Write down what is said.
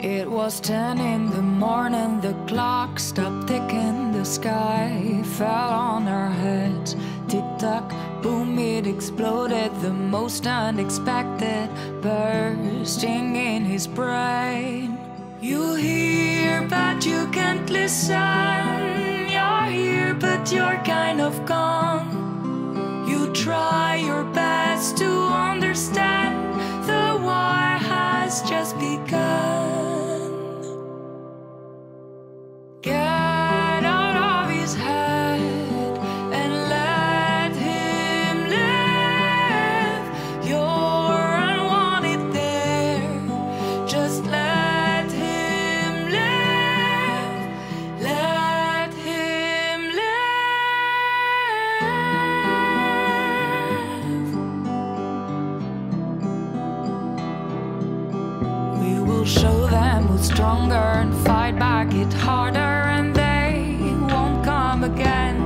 It was ten in the morning, the clock stopped ticking, the sky fell on our heads. Tick tock, boom, it exploded, the most unexpected, bursting in his brain. You hear, but you can't listen. You're here, but you're kind of gone. You try your best to understand, the war has just begun. Show them who's stronger and fight back it harder, and they won't come again.